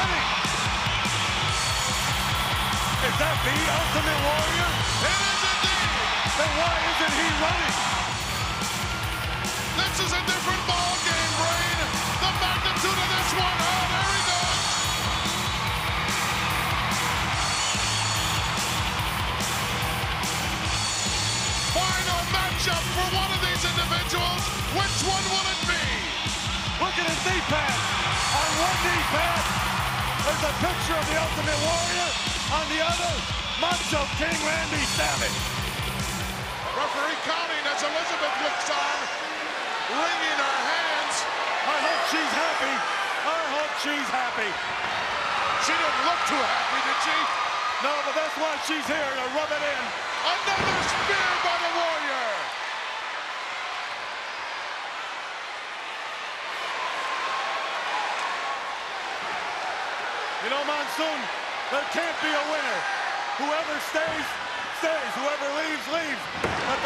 running. Is that the Ultimate Warrior? It is indeed. Then why isn't he running? This is a different ball game, Brain. The magnitude of this one. Oh, there he goes. Final matchup for one of these individuals. Which one will it be? Look at his knee pad. On one knee pad, there's a picture of the Ultimate Warrior. On the other, Macho King Randy Savage. Referee counting as Elizabeth looks on, wringing her hands. I hope she's happy. I hope she's happy. She didn't look too happy, did she? No, but that's why she's here to rub it in. Another spear by the Warrior. You know, Monsoon, there can't be a winner. Whoever stays, stays. Whoever leaves, leaves. But